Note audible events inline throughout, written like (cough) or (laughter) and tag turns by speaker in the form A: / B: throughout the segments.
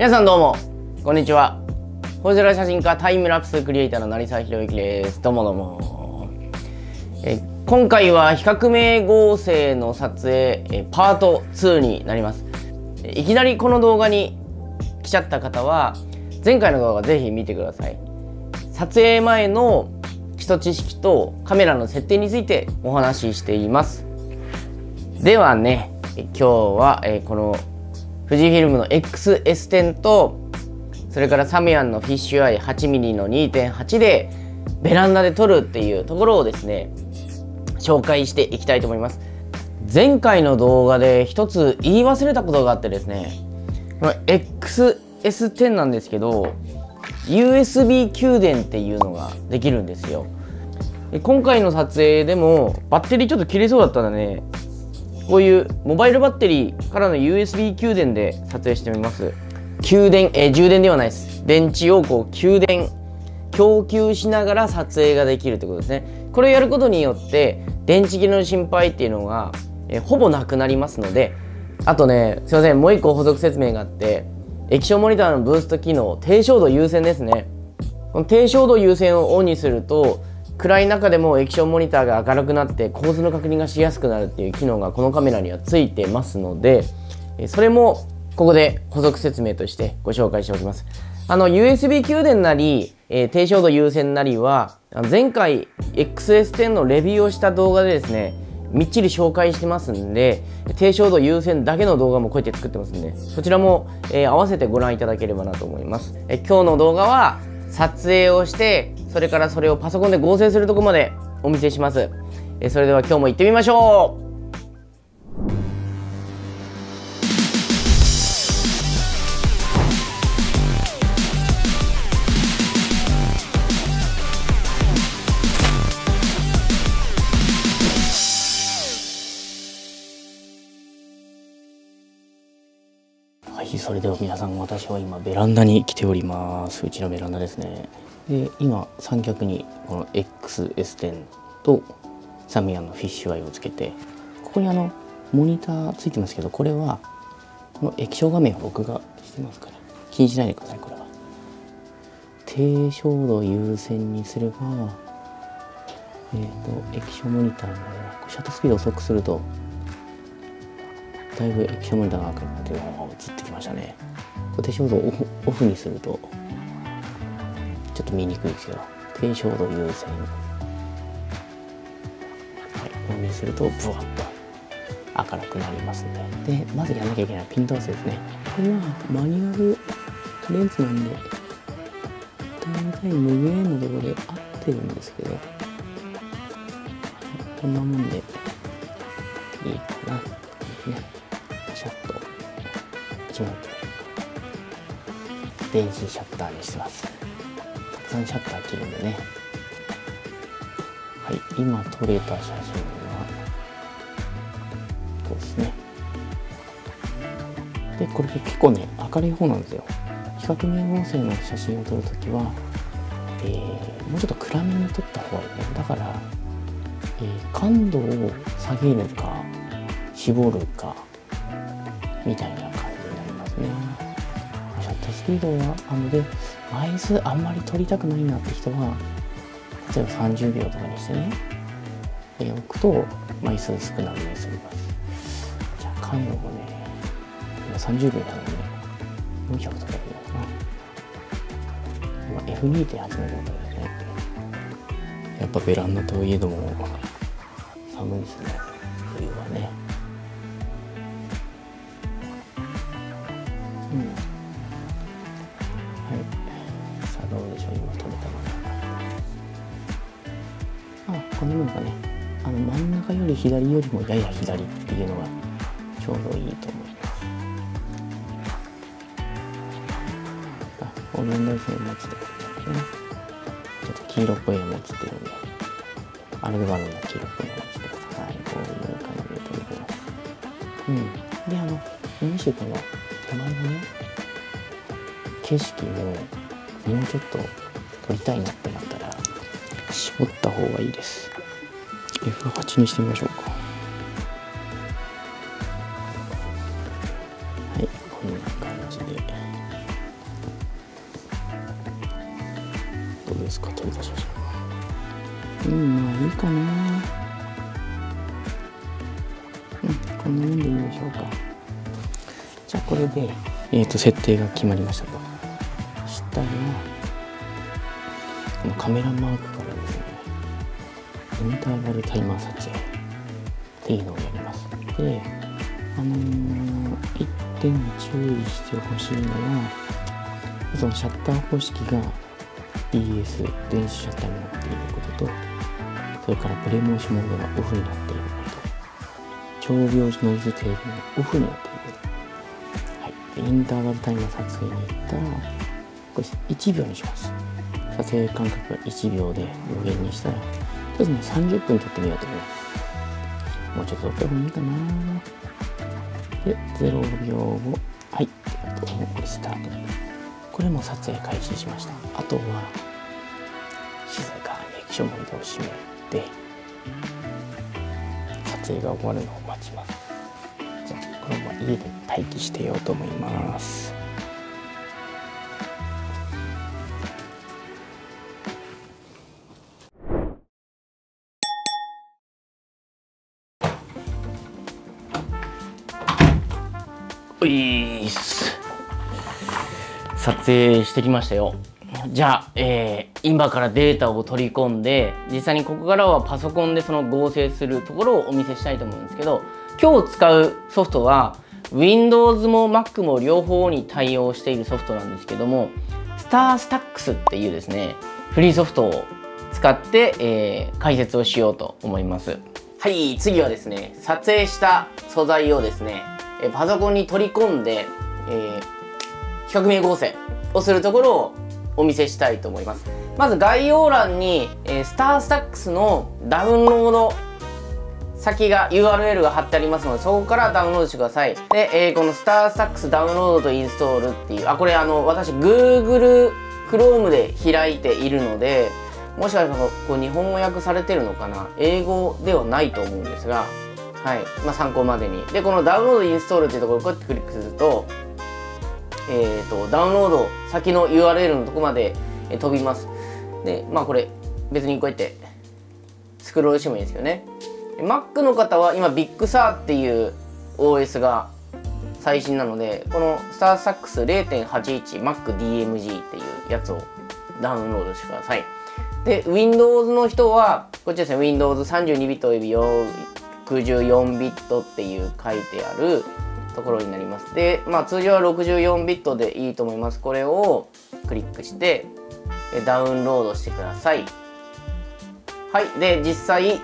A: 皆さんどうも。こんにちは。星空写真家タイムラプスクリエイターの成沢宏之です。どうもどうも。え今回は比較名合成の撮影えパート2になります。いきなりこの動画に来ちゃった方は前回の動画ぜひ見てください。撮影前の基礎知識とカメラの設定についてお話ししています。ではね今日はこの富士フィルムの XS10 とそれからサミアンのフィッシュアイ 8mm の2.8でベランダで撮るっていうところをですね紹介していきたいと思います。前回の動画で一つ言い忘れたことがあってですねこの XS10 なんですけど USB 給電っていうのができるんですよ。今回の撮影でもバッテリーちょっと切れそうだったんでねこういうモバイルバッテリーからの USB 給電で撮影してみます。給電、えー、充電ではないです。電池をこう給電供給しながら撮影ができるってことですね。これをやることによって電池切れの心配っていうのが、えー、ほぼなくなりますのであとねすいませんもう一個補足説明があって液晶モニターのブースト機能低照度優先ですね。この低照度優先をオンにすると暗い中でも液晶モニターが明るくなって構図の確認がしやすくなるっていう機能がこのカメラにはついてますのでそれもここで補足説明としてご紹介しておきます。あの USB 給電なり、えー、低照度優先なりは前回 XS10 のレビューをした動画でですねみっちり紹介してますんで低照度優先だけの動画もこうやって作ってますんでそちらも、えー、合わせてご覧いただければなと思います、え今日の動画は撮影をしてそれからそれをパソコンで合成するとこまでお見せします。えそれでは今日も行ってみましょう。はい、それでは皆、私は今ベランダに来ております。うちのベランダですね。で今三脚にこの XS10 とサミアのフィッシュアイをつけてここにあのモニターついてますけどこれはこの液晶画面を録画してますから気にしないでくださいこれは低照度優先にすればえっ、ー、と液晶モニターのシャッタースピードを遅くするとだいぶ液晶モニターがくなって映ってきましたね低照度をオフにするとちょっと見にくいですけど低照度優先はい。オンにするとブワッと明るくなりますのでまずやらなきゃいけない。ピント合わせですね。これはマニュアルレンズなんで大体無限のところで合ってるんですけどこんなもんでいいかな。ね。シャッと。1枚電子シャッターにしてます。たくさんシャッター切るんでね。はい今撮れた写真はこうですね。でこれ結構ね明るい方なんですよ。比較面音声の写真を撮るときは、えー、もうちょっと暗めに撮った方がいいね。だから、えー、感度を下げるか絞るかみたいな。スピードはあので枚数あんまり取りたくないなって人は例えば30秒とかにしてねえ置くと枚数少なめにすります。じゃあ感度もね今30秒なので400とかやるのかな今 F2.8 の状態ですね。やっぱベランダといえども寒いですね。左よりもやや左っていうのがちょうどいいと思いますあこの問題線持つとねちょっと黄色っぽいの持つってるんでアルデバロンの黄色っぽいの持つってくださいこういう感じで取りてますうんであのむしろこの手前のね景色ももうちょっと撮りたいなってなったら絞った方がいいです。F8 にしてみましょう。と設定が決まりましたと。したらこのカメラマークからですねインターバルタイマー撮影っていうのをやります。であのー、一点注意してほしいのはそのシャッター方式が BS 電子シャッターになっていることとそれからプレモーションモードがオフになっていること。長秒ノイズ程度がオフになっている。ことはいインターバルタイマー撮影に行ったらこれ1秒にします。撮影間隔が1秒で無限にしたらとりあえずね30分撮ってみようと思います。もうちょっと撮った方がいいかな。で0秒後。はい。これスタート。これも撮影開始しました。あとは静かに液晶モードを閉めて撮影が終わるのを待ちます。このまま家で待機してようと思います。おいっす。撮影してきましたよ。じゃあ、えー、今からデータを取り込んで実際にここからはパソコンでその合成するところをお見せしたいと思うんですけど今日使うソフトは Windows も Mac も両方に対応しているソフトなんですけども StarStax っていうですねフリーソフトを使って、えー、解説をしようと思います。はい次はですね撮影した素材をですねパソコンに取り込んで、えー、比較名合成をするところをお見せしたいと思います。まず概要欄に、えー、スタースタックスのダウンロード先が URL が貼ってありますのでそこからダウンロードしてくださいで、えー、このスタースタックスダウンロードとインストールっていうあこれあの私 Google Chrome で開いているのでもしかしたらこう日本語訳されてるのかな？英語ではないと思うんですがはい、まあ、参考までに。で、このダウンロードインストールっていうところをこうやってクリックすると、えっ、ー、と、ダウンロード先の URL のとこまで、え飛びます。で、まあこれ、別にこうやってスクロールしてもいいんですけどね。Mac の方は今、 Big Sur っていう OS が最新なので、この StarStaX0.81MacDMG っていうやつをダウンロードしてください。で、Windows の人は、こっちですね、Windows32 ビットおよび64ビットっていう書いてあるところになります。で、まあ通常は64ビットでいいと思います。これをクリックしてダウンロードしてください。はい。で、実際、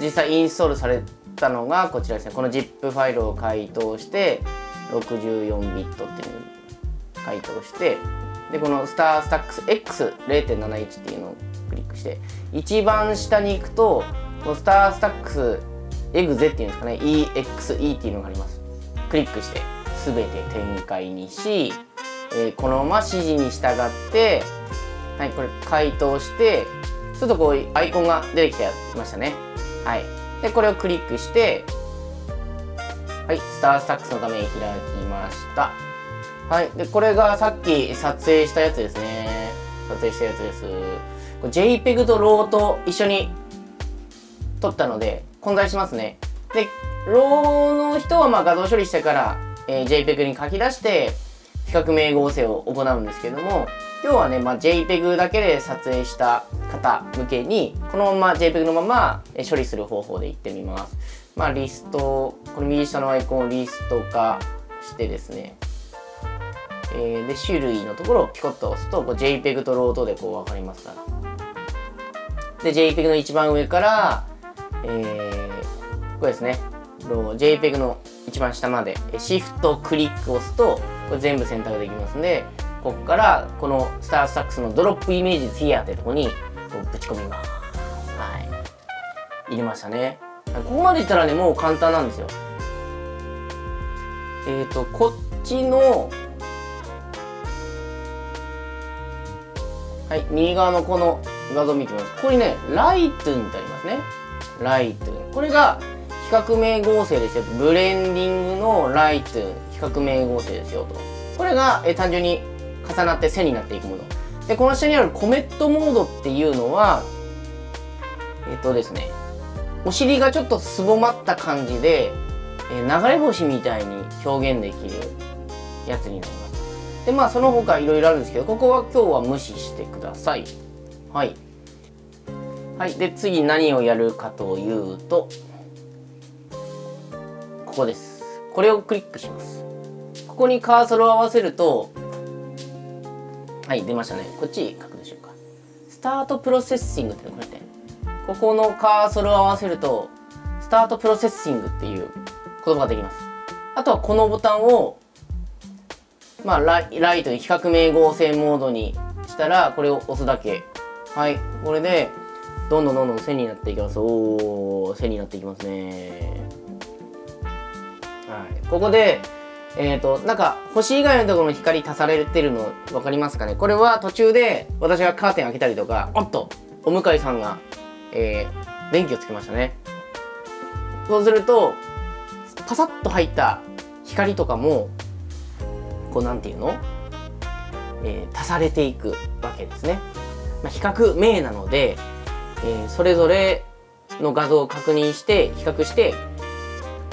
A: 実際インストールされたのがこちらですね。この ZIP ファイルを解凍して64ビットっていうのを解凍してでこの StarStacksX0.71 っていうのをクリックして一番下に行くとこの StarStax エグゼっていうんですかね。EXE っていうのがあります。クリックして全て展開にし、えー、このまま指示に従ってはいこれ回答してちょっとこうアイコンが出てきてましたね。はい。でこれをクリックしてはいスタースタックスの画面開きました。はい。でこれがさっき撮影したやつですね。撮影したやつです。JPEG と RAW と一緒に撮ったので混在しますね。で、ローの人はまあ画像処理してから、えー、JPEG に書き出して比較名合成を行うんですけども、今日はね、まあ、JPEG だけで撮影した方向けに、このまま JPEG のまま処理する方法でいってみます。まあ、リスト、この右下のアイコンをリスト化してですね、えー、で、種類のところをピコッと押すと、こう JPEG とロードでこう分かりますから。で、JPEG の一番上から、えー、これですね JPEG の一番下までシフトクリックを押すとこれ全部選択できますんでここからこのスタースタックスのドロップイメージツィアってとこにこうぶち込みます。はい。入れましたね。ここまでいったらねもう簡単なんですよ。えっ、ー、とこっちのはい右側のこの画像見てみます。ここにねライトにってありますね。ライトゥン。これが比較名合成ですよ。ブレンディングのライトゥン。比較名合成ですよと。これがえ単純に重なって線になっていくもの。でこの下にあるコメットモードっていうのはえっ、とですねお尻がちょっとすぼまった感じで、えー、流れ星みたいに表現できるやつになります。でまあその他いろいろあるんですけどここは今日は無視してください。はい。はい。で次何をやるかというとここです。これをクリックします。ここにカーソルを合わせるとはい出ましたね。こっち書くでしょうか。スタートプロセッシングってこれねここのカーソルを合わせるとスタートプロセッシングっていう言葉ができます。あとはこのボタンをまあライライトに比較名合成モードにしたらこれを押すだけ。はいこれでどんどんどんどん線になっていきます。おー線になっていきますね。はいここでえっ、ー、となんか星以外のところの光足されてるの分かりますかね？これは途中で私がカーテン開けたりとかおっとお向かいさんがえー、電気をつけましたね。そうするとパサッと入った光とかもこうなんていうの、えー、足されていくわけですね、まあ、比較名なので、えー、それぞれの画像を確認して比較して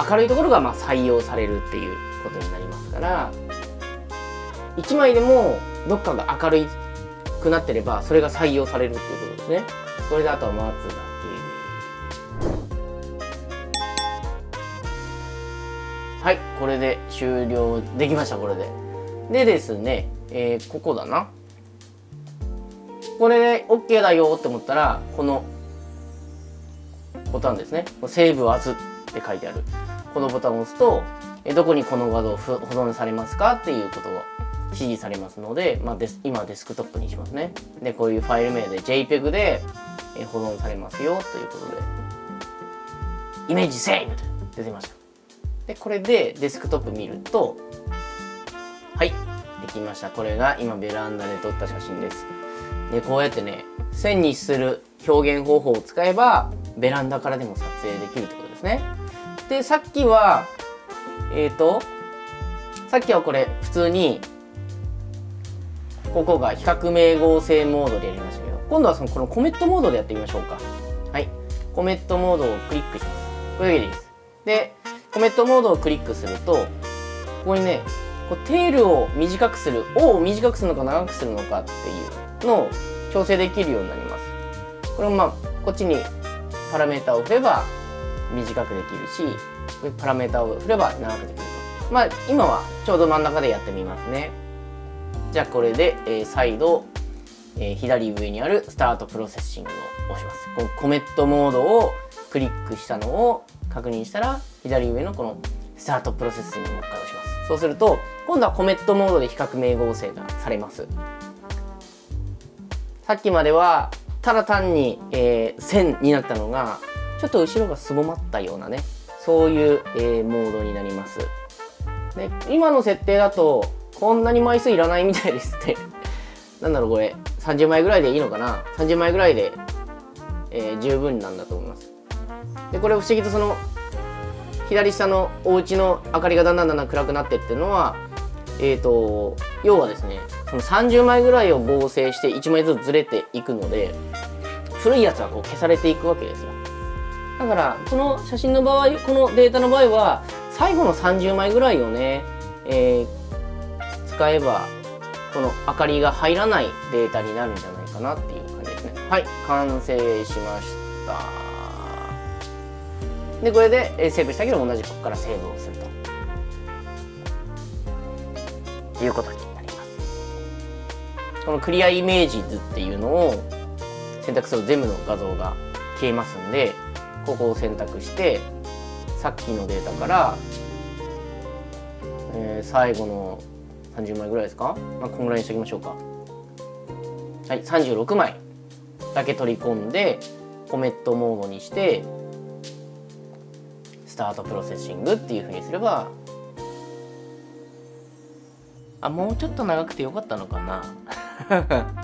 A: 明るいところがまあ採用されるっていうことになりますから1枚でもどっかが明るくなってればそれが採用されるっていうことですね。これであとは待つだけはいこれで終了できましたこれで。でですね、えー、ここだな。これで OK だよって思ったらこのボタンですね「セーブ as」って書いてある。このボタンを押すとどこにこの画像保存されますかっていうことを指示されますので、まあ、デス今デスクトップにしますね。でこういうファイル名で JPEG で保存されますよということで。イメージセーブ出てました。でこれでデスクトップ見るとはいできました。これが今ベランダで撮った写真です。でこうやってね線にする表現方法を使えばベランダからでも撮影できるってことですね。でさっきはえっ、ー、とさっきはこれ普通にここが比較名合成モードでやりましたけど今度はそのこのコメットモードでやってみましょうか。はい。コメットモードをクリックします。これだけでいいです。でコメットモードをクリックするとここにねこうテールを短くする「O」を短くするのか長くするのかっていうのを調整できるようになります。これもまあこっちにパラメータを振れば短くできるしパラメータを振れば長くできるとまあ今はちょうど真ん中でやってみますねじゃあこれで、えー、再度えー、左上にあるスタートプロセッシングを押します。このコメットモードをクリックしたのを確認したら左上のこのスタートプロセッシングをもう一回押します。そうすると今度はコメットモードで比較名合成がされます。さっきまではただ単に、えー、線になったのがちょっと後ろがすぼまったようなねそういう、えー、モードになります。で今の設定だとこんなに枚数いらないみたいですね。(laughs) なんだろうこれ30枚ぐらいでいいのかな？30枚ぐらいで、えー、十分なんだと思いますでこれ不思議とその左下のお家の明かりがだんだんだんだん暗くなってっていうのはえーと要はですねその30枚ぐらいを合成して1枚ずつずれていくので古いやつはこう消されていくわけですよだからこの写真の場合このデータの場合は最後の30枚ぐらいをね、えー、使えばこの明かりが入らないデータになるんじゃないかなっていう感じですね。はい完成しました。でこれでセーブしたけど同じここからセーブをすると。いうことになります。このクリアイメージ図っていうのを選択すると全部の画像が消えますんでここを選択してさっきのデータから、えー、最後の30枚ぐらいですか？まあこんぐらいにしときましょうか。はい36枚。だけ取り込んでコメットモードにしてスタートプロセッシングっていうふうにすればあもうちょっと長くてよかったのかな。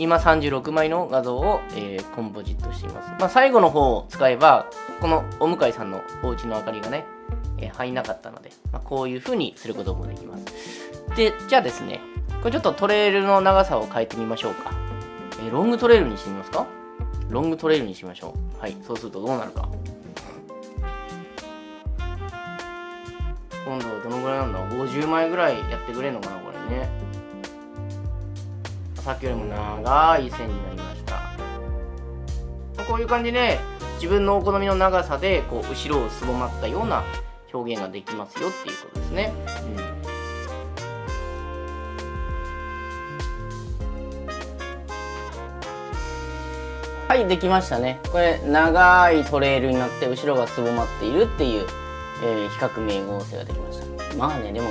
A: 今36枚の画像を、えー、コンポジットしています、まあ、最後の方を使えばこのお向かいさんのお家の明かりがね、えー、入んなかったので、まあ、こういう風にすることもできます。でじゃあですねこれちょっとトレイルの長さを変えてみましょうか、えー、ロングトレイルにしてみますか？ロングトレイルにしましょう。はいそうするとどうなるか。今度はどのぐらいなんだ50枚ぐらいやってくれるのかなこれね。さっきよりも長い線になりました。こういう感じで自分のお好みの長さでこう後ろをすぼまったような表現ができますよっていうことですね、うん。はいできましたね。これ長いトレイルになって後ろがすぼまっているっていう、えー、比較名合成ができました。まあねでも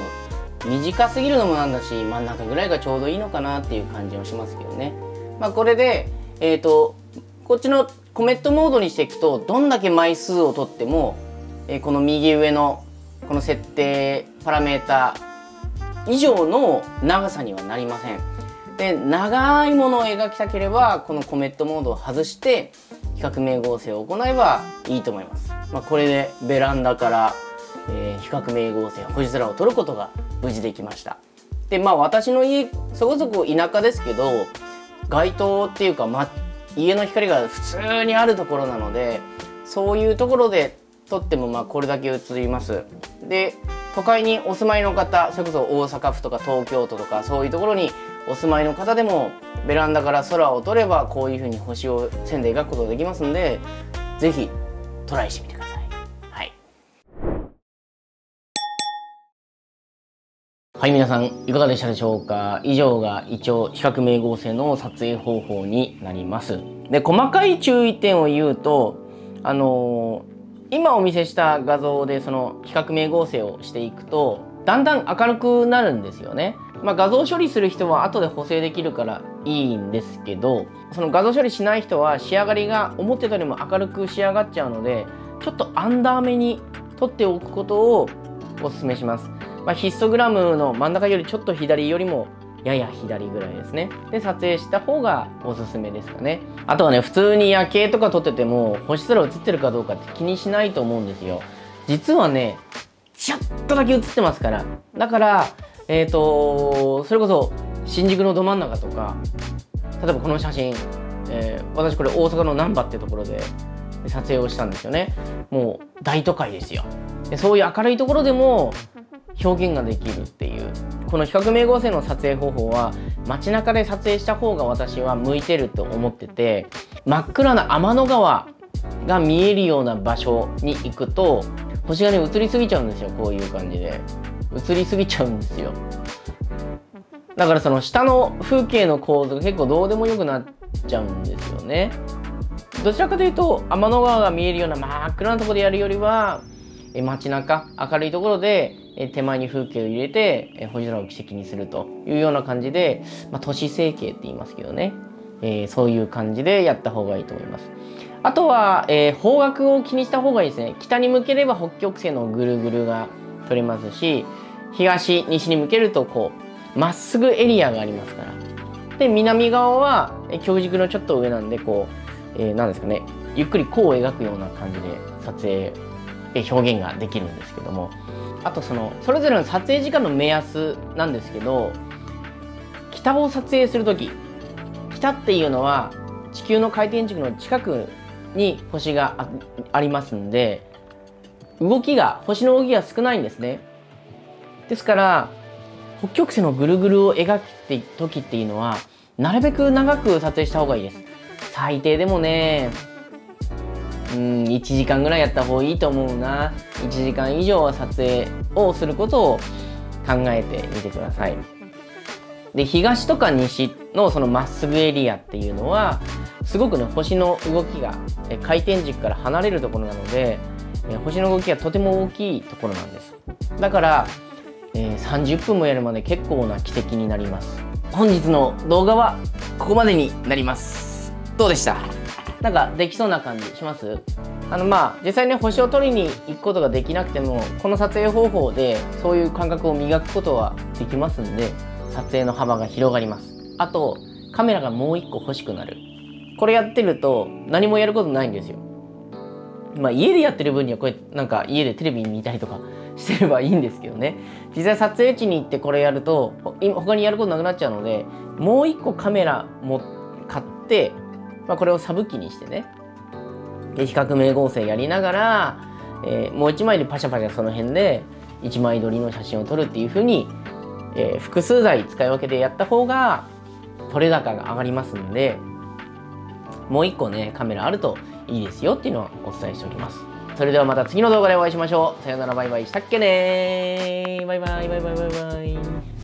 A: 短すぎるのもなんだし真ん中ぐらいがちょうどいいのかなっていう感じもしますけどね。まあこれでえ、ー、とこっちのコメットモードにしていくとどんだけ枚数を取っても、えー、この右上のこの設定パラメータ以上の長さにはなりません。で長いものを描きたければこのコメットモードを外して比較名合成を行えばいいと思います、まあ、これでベランダからえー、比較名合成星空を撮ることが無事できました。でまあ私の家そこそこ田舎ですけど街灯っていうか、ま、家の光が普通にあるところなのでそういうところで撮ってもまあこれだけ映ります。で都会にお住まいの方それこそ大阪府とか東京都とかそういうところにお住まいの方でもベランダから空を撮ればこういう風に星を線で描くことができますんで是非トライしてみてください。はい、皆さん、いかがでしたでしょうか？以上が一応比較名合成の撮影方法になります。で、細かい注意点を言うと、あのー、今お見せした画像でその比較名合成をしていくと、だんだん明るくなるんですよね。まあ、画像処理する人は後で補正できるからいいんですけど、その画像処理しない人は仕上がりが思ってたよりも明るく仕上がっちゃうので、ちょっとアンダーめに撮っておくことをお勧めします。まあ、ヒストグラムの真ん中よりちょっと左よりもやや左ぐらいですね。で、撮影した方がおすすめですかね。あとはね、普通に夜景とか撮ってても、星空映ってるかどうかって気にしないと思うんですよ。実はね、ちょっとだけ映ってますから。だから、えっ、ー、とそれこそ新宿のど真ん中とか、例えばこの写真、えー、私これ大阪の難波ってところで撮影をしたんですよね。もう大都会ですよ。でそういう明るいところでも表現ができるっていう。この比較名合成の撮影方法は街中で撮影した方が私は向いてると思ってて真っ暗な天の川が見えるような場所に行くと星がね映りすぎちゃうんですよこういう感じで。映りすぎちゃうんですよ。だからその下の風景の構図が結構どうでもよくなっちゃうんですよね。どちらかというと天の川が見えるような真っ暗なとこでやるよりは街中明るいところで手前に風景を入れて星空を奇跡にするというような感じで、まあ、都市整形って言いますけどね、えー、そういう感じでやった方がいいと思います。あとは、えー、方角を気にした方がいいですね。北に向ければ北極星のぐるぐるが取れますし、東、西に向けるとこう、まっすぐエリアがありますから。で、南側は極軸のちょっと上なんで、こう、えー、なんですかね、ゆっくり弧を描くような感じで撮影表現ができるんですけどもあとそのそれぞれの撮影時間の目安なんですけど北を撮影する時北っていうのは地球の回転軸の近くに星がありますんで動きが星の動きが少ないんですね。ですから北極星のぐるぐるを描く時っていうのはなるべく長く撮影した方がいいです。最低でもね。うん1時間ぐらいやった方がいいと思うな。1時間以上は撮影をすることを考えてみてください。で東とか西のそのまっすぐエリアっていうのはすごくね星の動きが回転軸から離れるところなので星の動きがとても大きいところなんです。だから、えー、30分もやるまで結構な奇跡になります。本日の動画はここまでになります。どうでした？なんかできそうな感じします？あのまあ実際ね星を取りに行くことができなくてもこの撮影方法でそういう感覚を磨くことはできますんで撮影の幅が広がります。あとカメラがもう1個欲しくなる。これやってると何もやることないんですよ。まあ家でやってる分にはこうやってなんか家でテレビ見たりとか (laughs) してればいいんですけどね。実際撮影地に行ってこれやると他にやることなくなっちゃうのでもう1個カメラも買って、まあ、これをサブ機にしてね。で比較名合成やりながら、えー、もう1枚でパシャパシャその辺で1枚撮りの写真を撮るっていう風に、えー、複数台使い分けでやった方が撮れ高が上がりますんでもう1個ねカメラあるといいですよっていうのはお伝えしておきます。それではまた次の動画でお会いしましょう。さよならバイバイ。したっけねバイバイバイバイバイバイ。